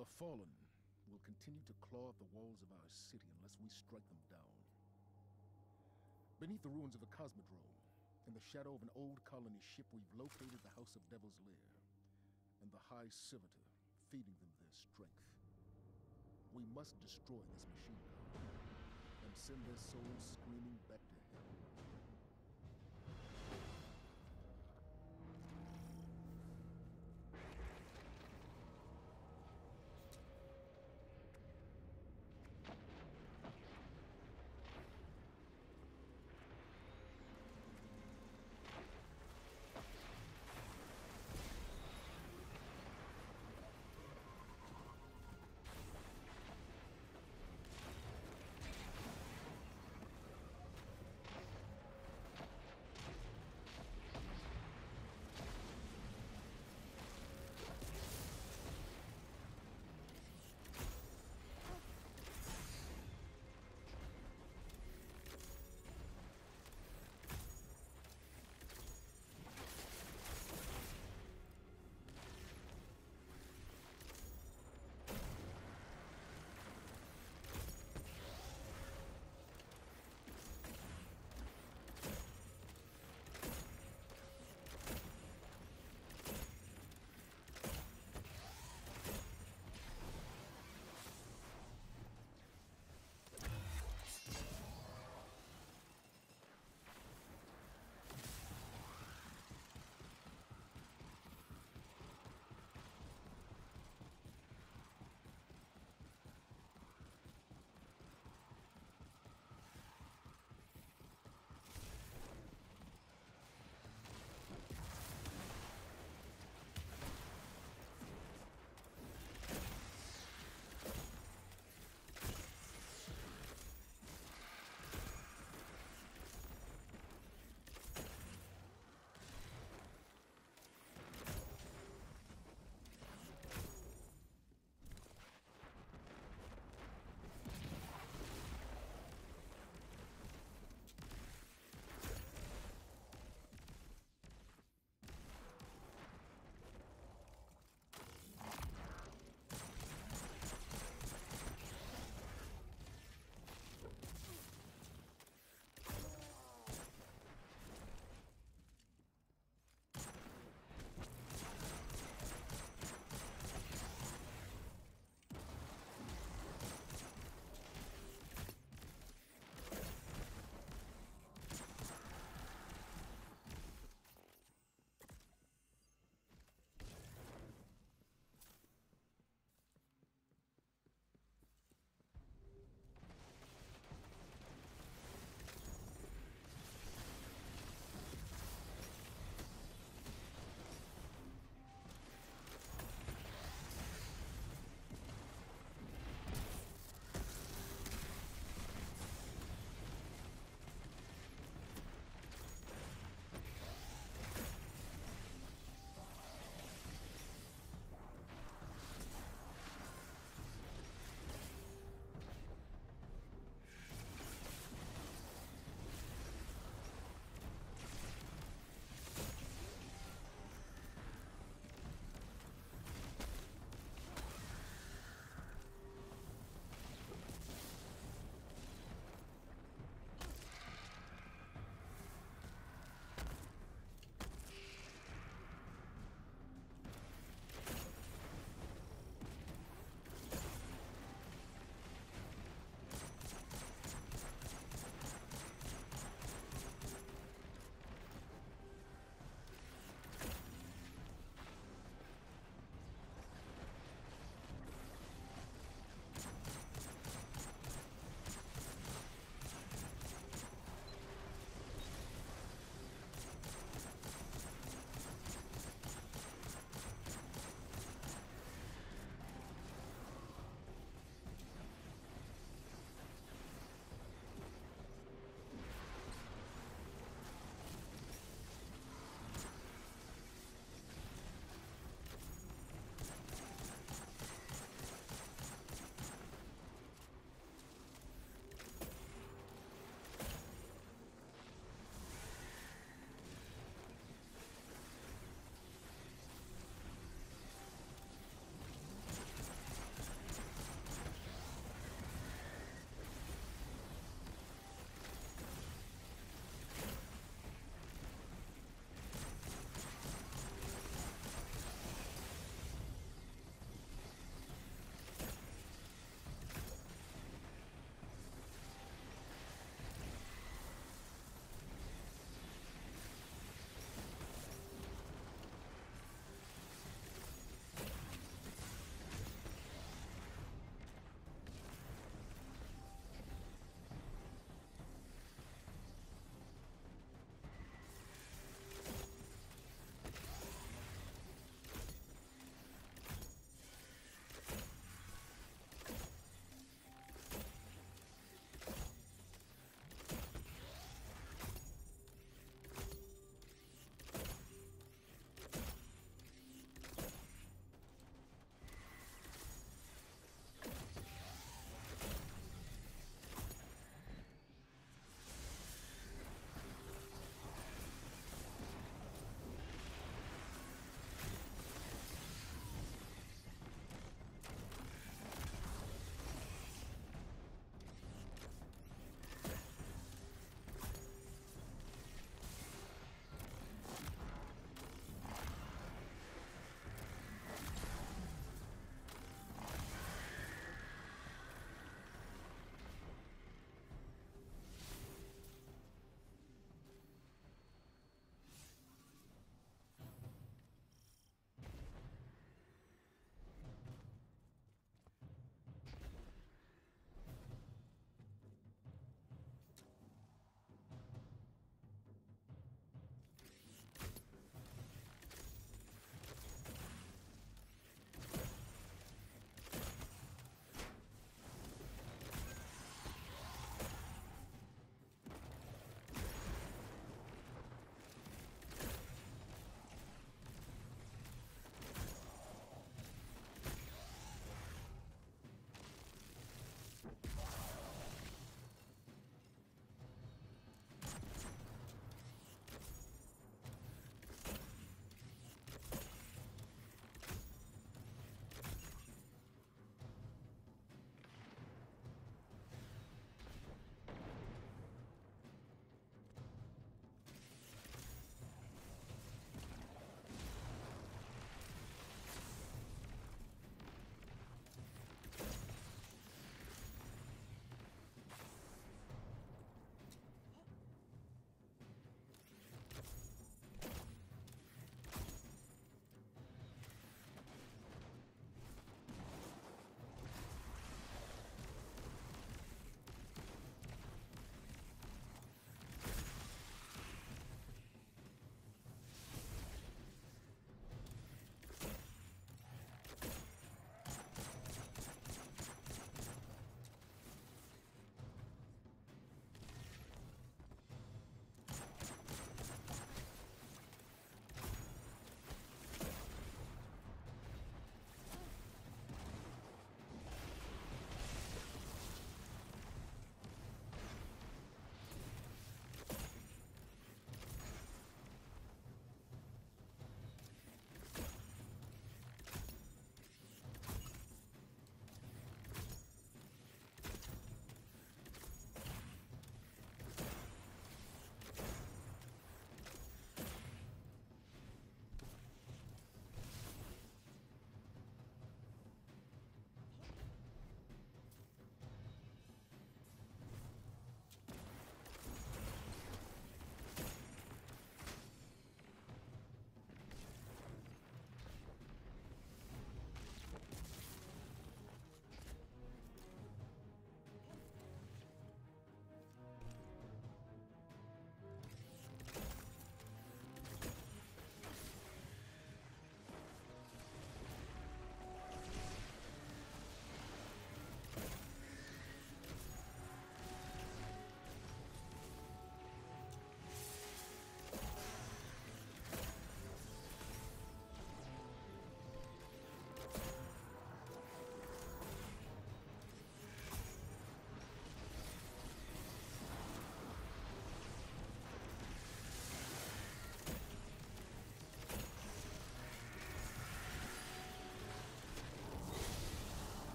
The Fallen will continue to claw at the walls of our city unless we strike them down. Beneath the ruins of the Cosmodrome, in the shadow of an old colony ship, we've located the House of Devil's Lair and the High Servitor, feeding them their strength. We must destroy this machine gun and send their souls screaming back to.